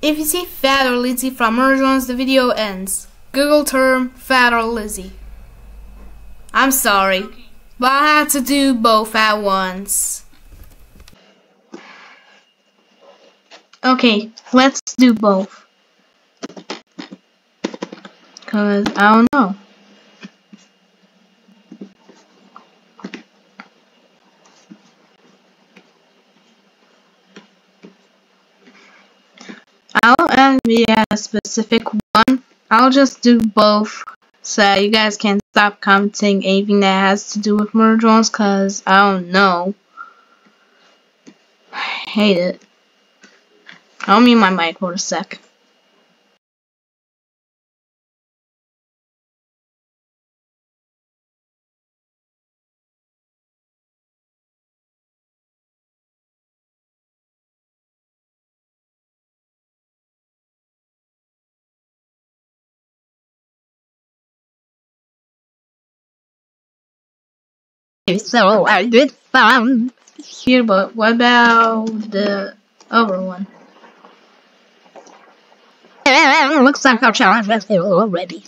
If you see Thad or Lizzy from Merge the video ends. Google term Thad or Lizzy. I'm sorry, but I had to do both at once. Okay, let's do both. Cause I don't know. I don't be a specific one. I'll just do both so you guys can stop commenting anything that has to do with murder drones because I don't know. I hate it. I'll mute my mic for a sec. So I did found here, but what about the other one? Looks like our challenge is already.